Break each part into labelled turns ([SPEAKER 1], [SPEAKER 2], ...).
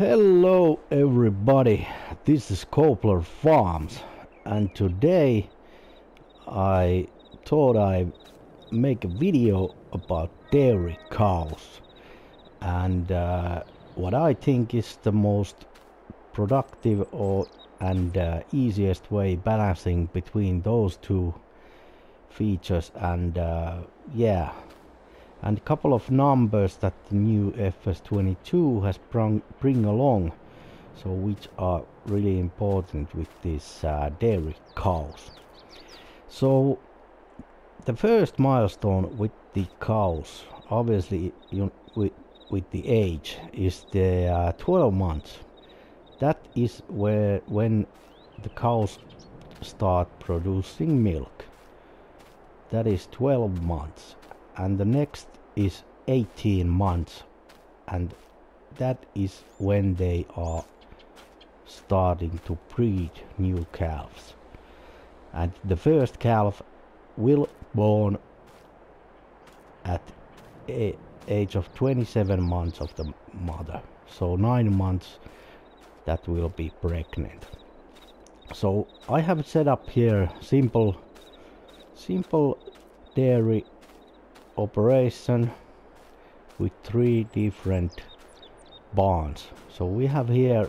[SPEAKER 1] Hello everybody, this is Cobbler Farms and today I thought I'd make a video about dairy cows. And uh, what I think is the most productive or and uh, easiest way balancing between those two features. And uh, yeah and a couple of numbers that the new FS22 has bring, bring along. So which are really important with these uh, dairy cows. So the first milestone with the cows obviously you, with, with the age is the uh, 12 months. That is where when the cows start producing milk. That is 12 months. And the next is 18 months and that is when they are starting to breed new calves. And the first calf will born at a age of 27 months of the mother. So 9 months that will be pregnant. So I have set up here simple simple dairy operation with three different barns so we have here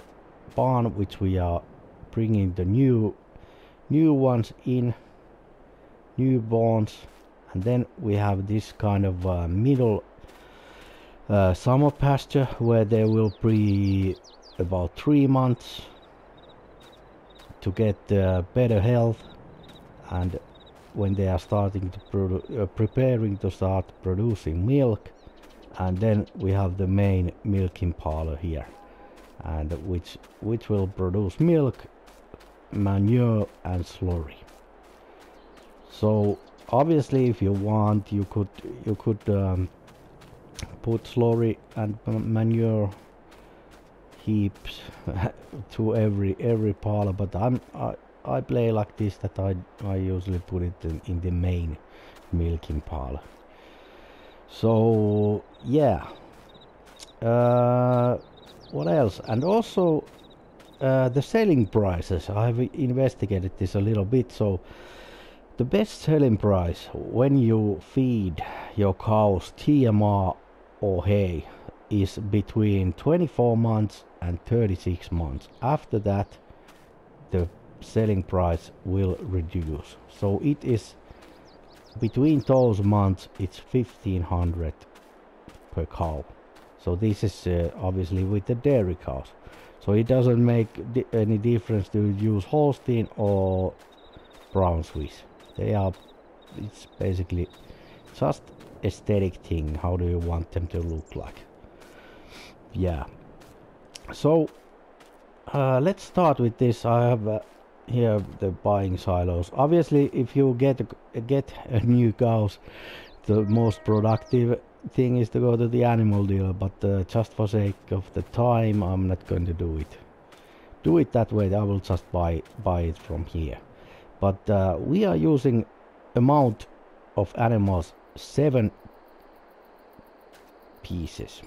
[SPEAKER 1] barn which we are bringing the new new ones in new barns and then we have this kind of uh, middle uh, summer pasture where there will be about three months to get uh, better health and when they are starting to uh, preparing to start producing milk. And then we have the main milking parlor here and which which will produce milk manure and slurry. So obviously if you want you could you could um, put slurry and manure heaps to every every parlor but I'm I play like this that I, I usually put it in, in the main milking parlor. So yeah. Uh, what else? And also uh, the selling prices. I've investigated this a little bit. So the best selling price when you feed your cows TMR or hay is between 24 months and 36 months. After that, the selling price will reduce. So it is between those months it's 1500 per cow. So this is uh, obviously with the dairy cows. So it doesn't make di any difference to use Holstein or brown Swiss. They are it's basically just aesthetic thing how do you want them to look like. Yeah. So uh, let's start with this. I have uh, here the buying silos. Obviously if you get get a new cows the most productive thing is to go to the animal dealer but uh, just for sake of the time I'm not going to do it. Do it that way I will just buy buy it from here. But uh, we are using amount of animals seven pieces.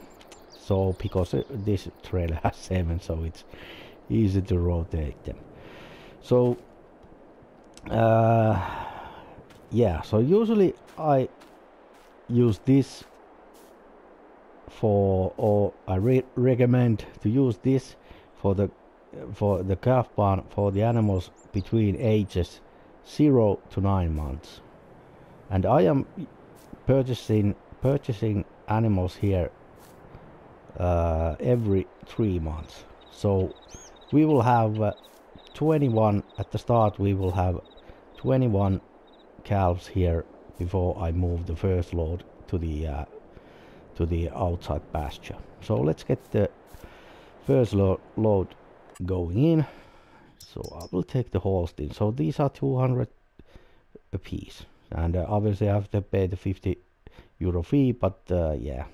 [SPEAKER 1] So because uh, this trailer has seven so it's easy to rotate them so uh, yeah so usually I use this for or I re recommend to use this for the for the calf barn for the animals between ages 0 to 9 months. And I am purchasing purchasing animals here uh, every three months. So we will have uh, 21 at the start we will have 21 calves here before I move the first load to the uh, to the outside pasture. So let's get the first lo load going in. So I will take the Holstein so these are 200 a piece and uh, obviously I have to pay the 50 euro fee but uh, yeah.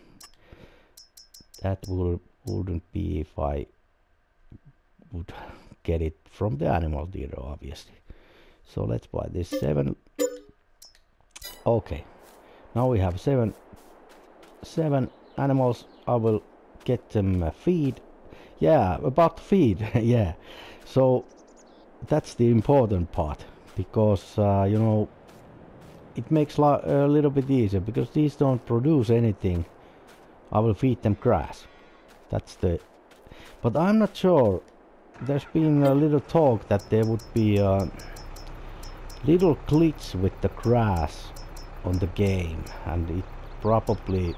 [SPEAKER 1] That will wouldn't be if I would get it from the animal dealer obviously. So let's buy this seven. Okay. Now we have seven seven animals. I will get them feed. Yeah about feed yeah. So that's the important part because uh, you know it makes a little bit easier because these don't produce anything. I will feed them grass. That's the but I'm not sure there's been a little talk that there would be a little glitch with the grass on the game and it probably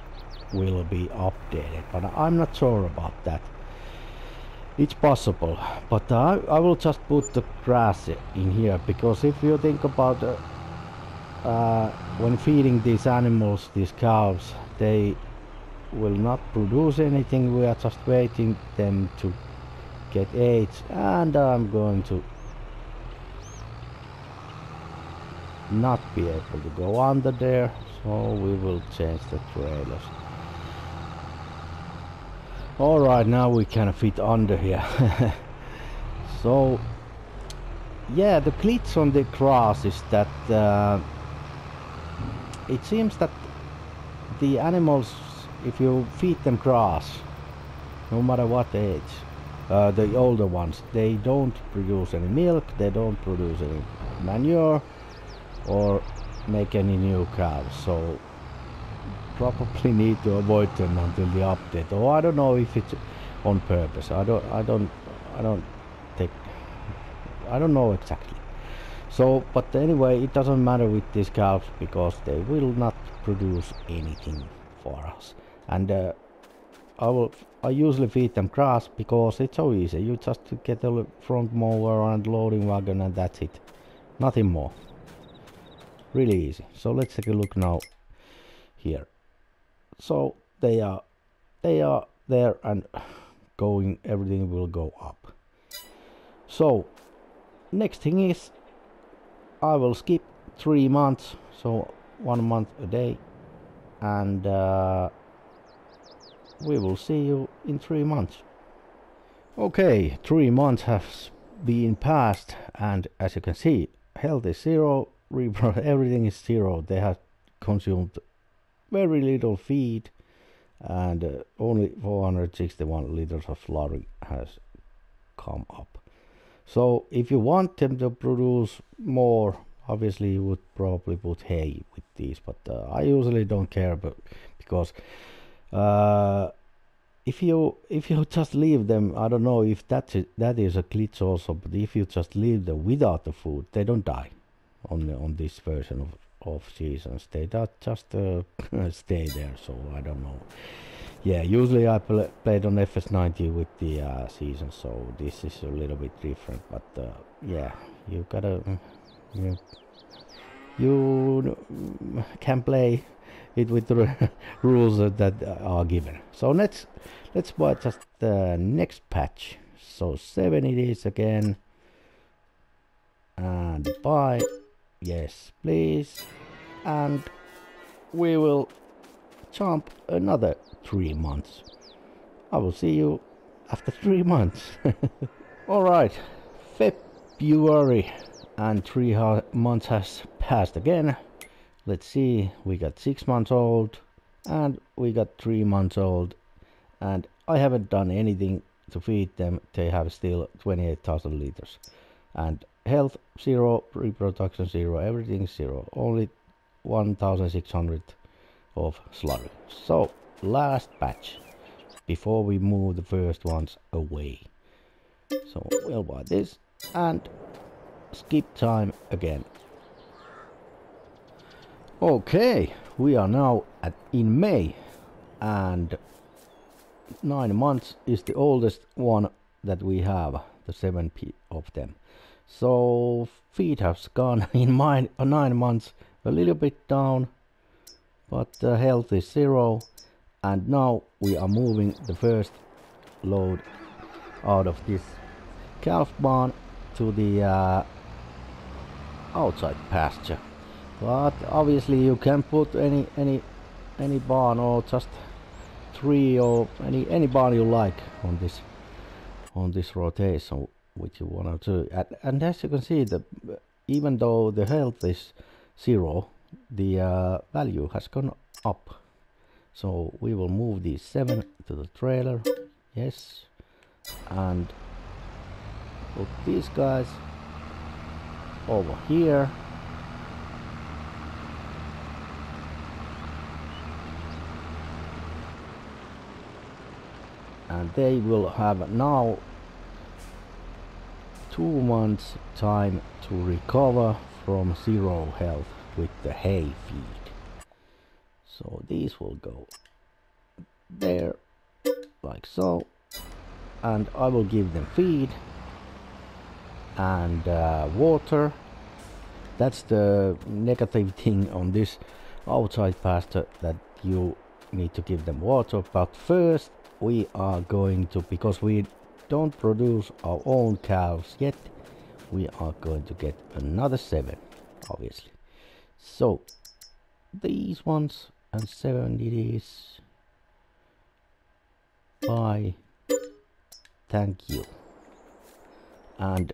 [SPEAKER 1] will be updated but I'm not sure about that. It's possible but I, I will just put the grass in here because if you think about uh, uh, when feeding these animals these cows they will not produce anything. We are just waiting them to get 8 and I'm going to not be able to go under there so we will change the trailers. Alright now we can fit under here. So yeah the glitch on the grass is that uh, it seems that the animals if you feed them grass no matter what age uh, the older ones they don't produce any milk they don't produce any manure or make any new calves so probably need to avoid them until the update. Or I don't know if it's on purpose. I don't I don't I don't take I don't know exactly. So but anyway it doesn't matter with these calves because they will not produce anything for us. And uh, I will I usually feed them grass because it's so easy. You just get a front mower and loading wagon and that's it. Nothing more. Really easy. So let's take a look now here. So they are they are there and going everything will go up. So next thing is I will skip three months so one month a day and uh, we will see you in three months. Okay, three months has been passed and as you can see, health is zero, everything is zero. They have consumed very little feed and uh, only 461 liters of slurry has come up. So if you want them to produce more, obviously you would probably put hay with these, but uh, I usually don't care but because uh, if you if you just leave them i don't know if that's it, that is a glitch also but if you just leave them without the food they don't die on on this version of of seasons. They just uh, stay there so i don't know. Yeah usually i pl played on FS19 with the uh, season so this is a little bit different but uh, yeah you gotta you, you can play it with the rules that are given. So let's let's buy just the next patch. So seven it is again, and buy yes please, and we will jump another three months. I will see you after three months. All right, February and three months has passed again let's see we got six months old and we got three months old and I haven't done anything to feed them. They have still 28,000 liters. And health zero reproduction zero everything zero. Only 1600 of slurry. So last batch before we move the first ones away. So we'll buy this and skip time again Okay, we are now at in May and nine months is the oldest one that we have, the seven p of them. So feed has gone in uh, nine months a little bit down, but the health is zero, and now we are moving the first load out of this calf barn to the uh, outside pasture but obviously you can put any any any barn or just three or any any barn you like on this on this rotation which you want to do. And, and as you can see the even though the health is zero the uh, value has gone up. So we will move these seven to the trailer yes. And put these guys over here and they will have now two months time to recover from zero health with the hay feed. So these will go there like so and I will give them feed and uh, water. That's the negative thing on this outside pasture that you need to give them water. But first we are going to because we don't produce our own cows yet we are going to get another seven obviously. So these ones and seven it is bye thank you. And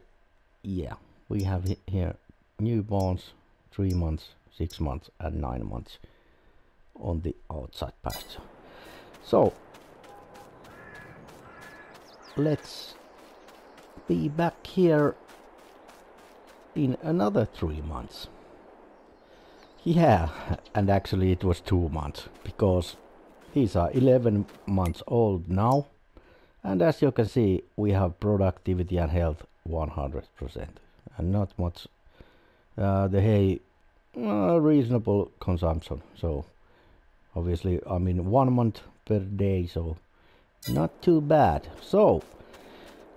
[SPEAKER 1] yeah we have here newborns three months six months and nine months on the outside pasture. So let's be back here in another three months. Yeah and actually it was two months because these are 11 months old now and as you can see we have productivity and health 100% and not much uh, the hay uh, reasonable consumption. So obviously I mean one month per day so not too bad. So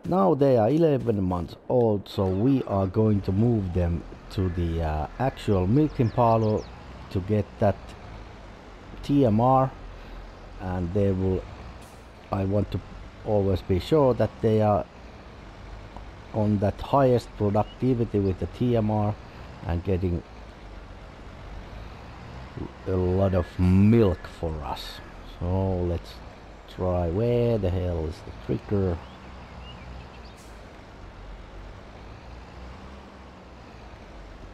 [SPEAKER 1] now they are 11 months old so we are going to move them to the uh, actual milking parlor to get that TMR and they will I want to always be sure that they are on that highest productivity with the TMR and getting a lot of milk for us. So let's try where the hell is the trigger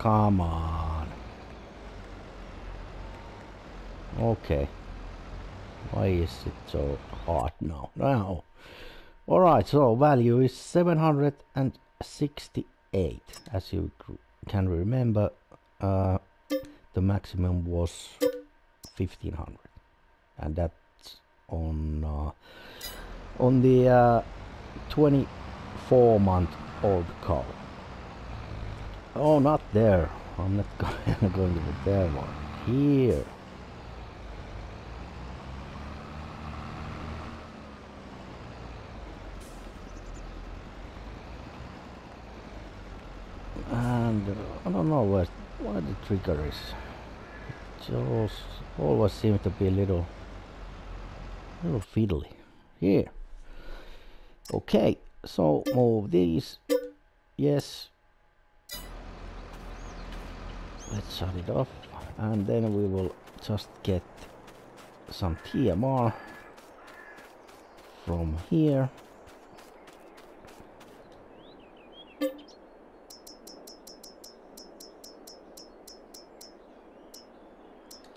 [SPEAKER 1] come on. Okay. Why is it so hard now? Now. All right so value is 768 as you can remember uh, the maximum was 1500 and that on uh, on the uh, 24 month old cow oh not there. I'm not going, to put there one. Here. And uh, I don't know what what the trigger is. It just always seems to be a little little fiddly here okay so move these. Yes. Let's shut it off and then we will just get some TMR from here.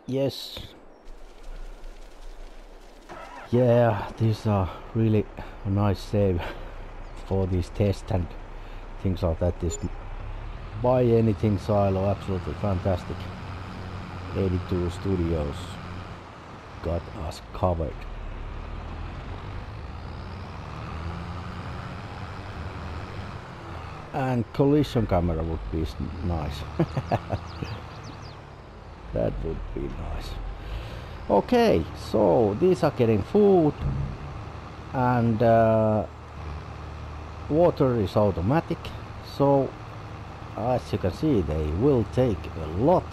[SPEAKER 1] Yes yeah these are uh, really a nice save for these tests and things like that. This buy anything silo absolutely fantastic. 82 studios got us covered. And collision camera would be nice. That would be nice okay so these are getting food and uh, water is automatic. So as you can see they will take a lot.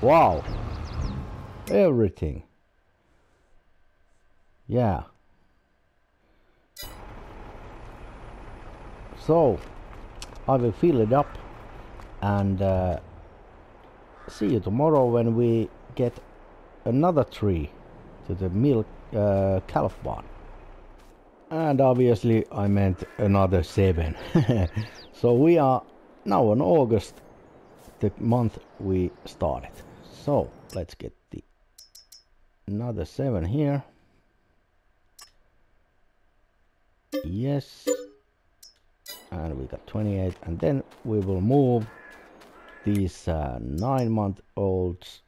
[SPEAKER 1] Wow. Everything. Yeah. So I will fill it up and uh, see you tomorrow when we get another tree to the milk uh, calf barn. and obviously I meant another seven. so we are now in August, the month we started. So let's get the another seven here. Yes. And we got 28 and then we will move these uh, nine month olds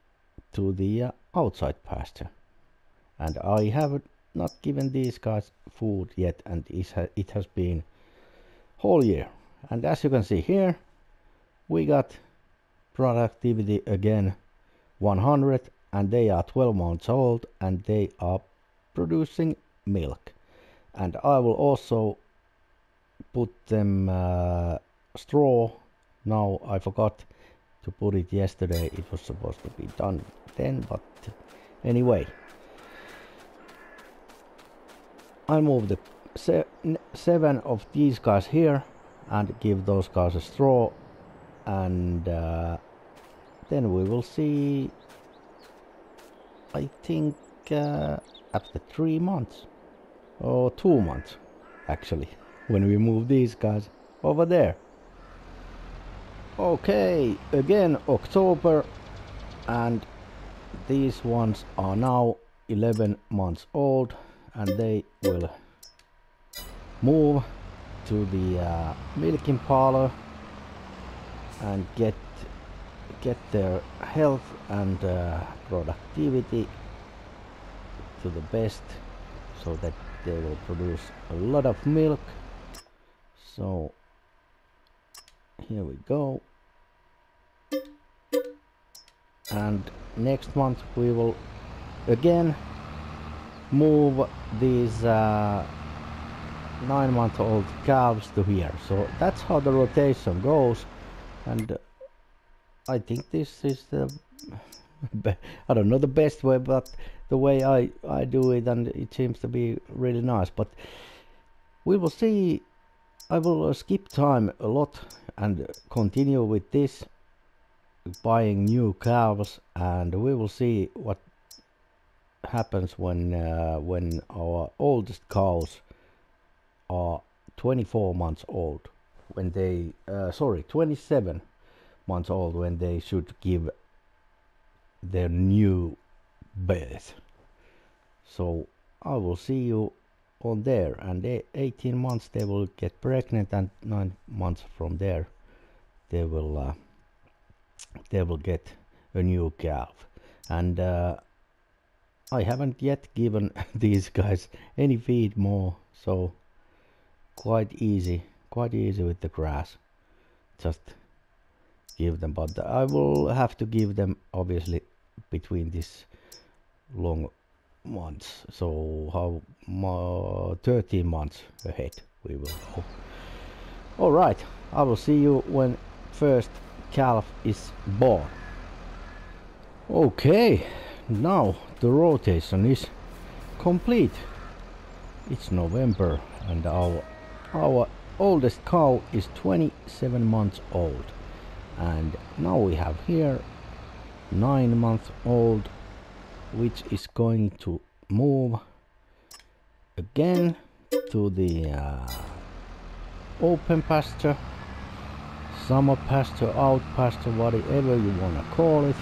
[SPEAKER 1] to the uh, outside pasture. And I have not given these guys food yet and it, has been whole year. And as you can see here we got productivity again 100 and they are 12 months old and they are producing milk. And I will also put them uh, straw. Now I forgot to put it yesterday it was supposed to be done then but anyway. I move the se seven of these guys here and give those guys a straw and uh, then we will see I think uh, after three months or two months actually when we move these guys over there okay again October and these ones are now 11 months old and they will move to the uh, milking parlor and get get their health and uh, productivity to the best so that they will produce a lot of milk. So here we go. And next month we will again move these uh, nine month old calves to here. So that's how the rotation goes. And I think this is the I don't know the best way but the way I, I do it and it seems to be really nice. But we will see I will uh, skip time a lot and continue with this buying new calves and we will see what happens when uh, when our oldest cows are 24 months old when they uh, sorry 27 months old when they should give their new birth. So I will see you on there and 18 months they will get pregnant and 9 months from there they will uh, they will get a new calf. And uh, I haven't yet given these guys any feed more so quite easy quite easy with the grass. Just give them but I will have to give them obviously between this long months. So how 13 months ahead we will go. All right I will see you when first calf is born. Okay now the rotation is complete. It's November and our our oldest cow is 27 months old. And now we have here 9 months old which is going to move again to the uh, open pasture summer pasture out pasture whatever you want to call it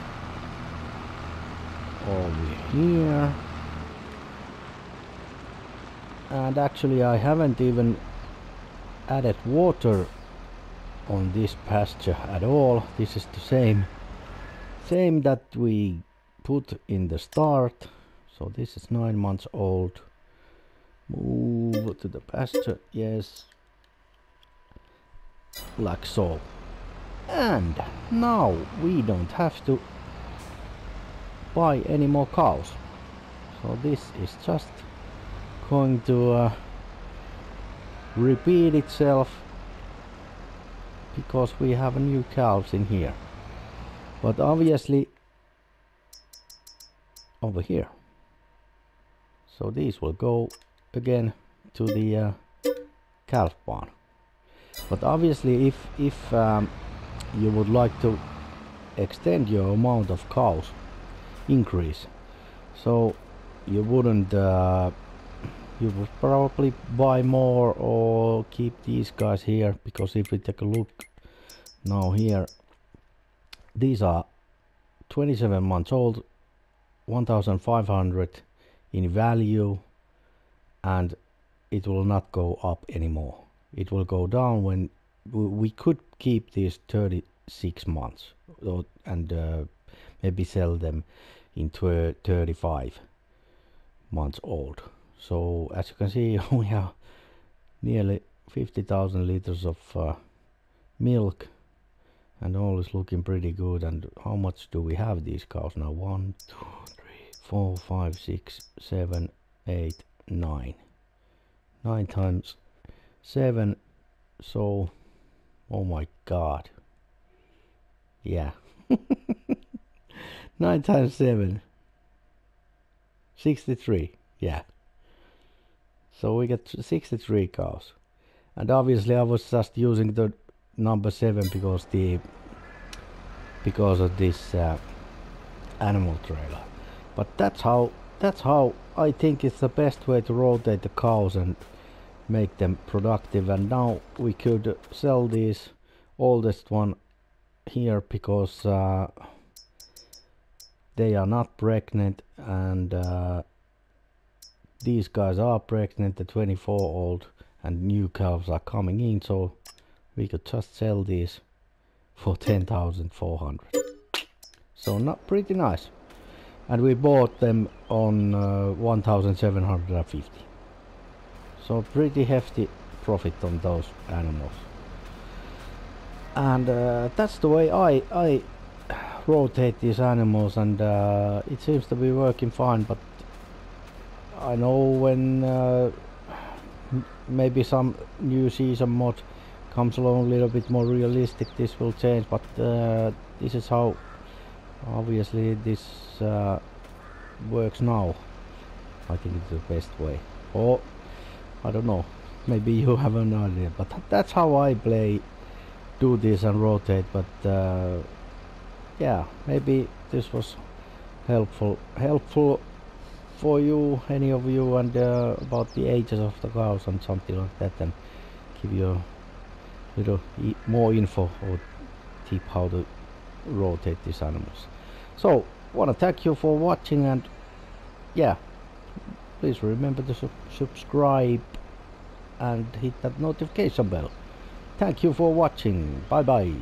[SPEAKER 1] over here. And actually I haven't even added water on this pasture at all. This is the same same that we put in the start. So this is nine months old. Move to the pasture. Yes. Like so. And now we don't have to buy any more cows. So this is just going to uh, repeat itself because we have new calves in here. But obviously over here. So these will go again to the uh, calf barn. But obviously if if um, you would like to extend your amount of cows increase so you wouldn't uh, you would probably buy more or keep these guys here because if we take a look now here these are 27 months old 1500 in value and it will not go up anymore. It will go down when we could keep these 36 months and uh, maybe sell them in 35 months old. So as you can see we have nearly 50,000 liters of uh, milk and all is looking pretty good. And how much do we have these cows now? One two three four five six seven eight nine. Nine times seven. So oh my god. Yeah. 9 times 7 63 yeah. So we get 63 cows and obviously I was just using the number 7 because the because of this uh, animal trailer. But that's how that's how I think it's the best way to rotate the cows and make them productive. And now we could sell this oldest one here because uh, they are not pregnant and uh, these guys are pregnant the 24 old and new calves are coming in. So we could just sell these for 10,400 so not pretty nice. And we bought them on uh, 1,750 so pretty hefty profit on those animals. And uh, that's the way I, I rotate these animals and uh, it seems to be working fine but I know when uh, maybe some new season mod comes along a little bit more realistic this will change but uh, this is how obviously this uh, works now. I think it's the best way. Or I don't know maybe you have an idea but that's how I play do this and rotate but uh, yeah maybe this was helpful helpful for you any of you and uh, about the ages of the cows and something like that and give you little more info or tip how to rotate these animals. So want to thank you for watching and yeah please remember to su subscribe and hit that notification bell. Thank you for watching. Bye bye